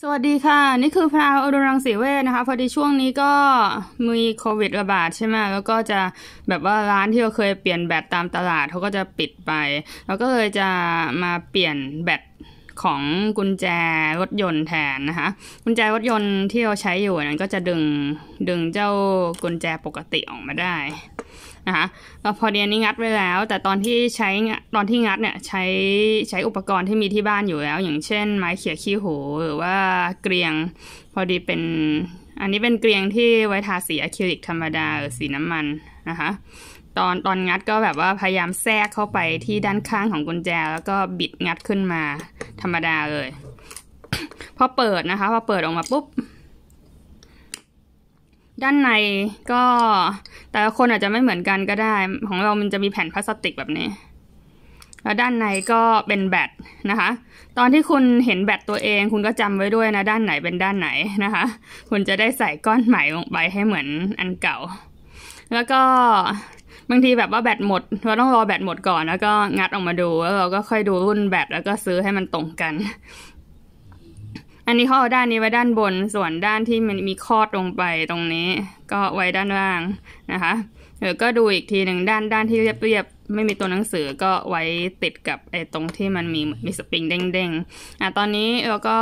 สวัสดีค่ะ นี่คือพราวอดุรังสีเวชนะคะ พอดีช่วงนี้ก็มีโควิดระบาดใช่ไหมแล้วก็จะแบบว่าร้านที่เราเคยเปลี่ยนแบตตามตลาดเขาก็จะปิดไป แล้วก็เลยจะมาเปลี่ยนแบตของกุญแจรถยนต์แทนนะคะ กุญแจรถยนต์ที่เราใช้อยู่นั้นก็จะดึงดึงเจ้ากุญแจปกติออกมาได้ นะคะพอดีอันนี้งัดไว้แล้ว แต่ตอนที่ใช้ตอนที่งัดเนี่ยใช้ใช้อุปกรณ์ที่มีที่บ้านอยู่แล้ว อย่างเช่น ไม้เขี่ยขี้หูหรือว่าเกลียง พอดีเป็น อันนี้เป็นเกลียงที่ไว้ทาสีอะคริลิกธรรมดาหรือสีน้ำมันนะคะตอนตอนงัดก็แบบว่าพยายามแทรกเข้าไปที่ด้านข้างของกุญแจ แล้วก็บิดงัดขึ้นมาธรรมดาเลย พอเปิดนะคะ พอเปิดออกมาปุ๊บ ด้านในก็แต่ละคนอาจจะไม่เหมือนกันก็ได้ ของเรามันจะมีแผ่นพลาสติกแบบนี้ แล้วด้านในก็เป็นแบตนะคะ ตอนที่คุณเห็นแบตตัวเองคุณก็จำไว้ด้วยนะด้านไหนเป็นด้านไหนนะคะ คุณจะได้ใส่ก้อนใหม่ลงไปให้เหมือนอันเก่า แล้วก็บางทีแบบว่าแบตหมดเราต้องรอแบตหมดก่อนแล้วก็งัดออกมาดูแล้วเราก็ค่อยดูรุ่นแบตแล้วก็ซื้อให้มันตรงกัน อันนี้เขาเอาด้านนี้ไว้ด้านบน ส่วนด้านที่มันมีคอดลงไปตรงนี้ ก็ไว้ด้านล่างนะคะเดี๋ยวก็ดูอีกทีหนึ่งด้านด้านที่เรียบๆไม่มีตัวหนังสือก็ไว้ติดกับไอ้ตรงที่มันมีมีสปริงเด้งๆอะตอนนี้เราก็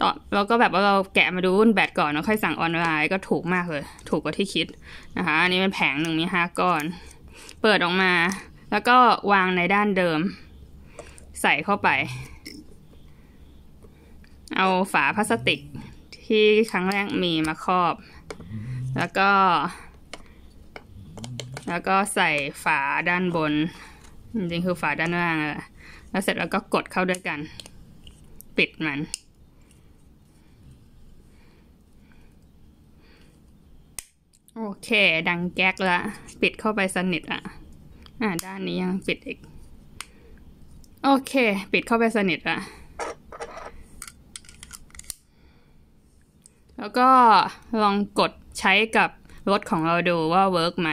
ตอเราก็แบบว่าเราแกะมาดูรุ่นแบตก่อนแล้วค่อยสั่งออนไลน์ก็ถูกมากเลย ถูกกว่าที่คิดนะคะ อันนี้เป็นแผงหนึ่งมีห้าก้อน เปิดออกมา แล้วก็วางในด้านเดิม ใส่เข้าไป เอาฝาพลาสติกที่ครั้งแรกมีมาครอบ แล้วก็ แล้วก็ใส่ฝาด้านบน จริงๆคือฝาด้านล่างแหละแล้วเสร็จแล้วก็กดเข้าด้วยกัน ปิดมัน โอเค ดังแก๊กละ ปิดเข้าไปสนิทอะอ่าด้านนี้ยังปิดอีก โอเค ปิดเข้าไปสนิทอะ แล้วก็ลองกดใช้กับรถของเราดูว่าเวิร์กไหม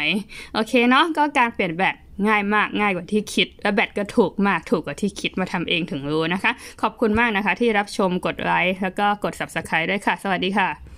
โอเคเนาะก็การเปลี่ยนแบตง่ายมากง่ายกว่าที่คิด และแบตก็ถูกมากถูกกว่าที่คิดมาทำเองถึงรู้นะคะ ขอบคุณมากนะคะที่รับชมกดไลค์แล้วก็กด subscribe ด้วยค่ะ สวัสดีค่ะ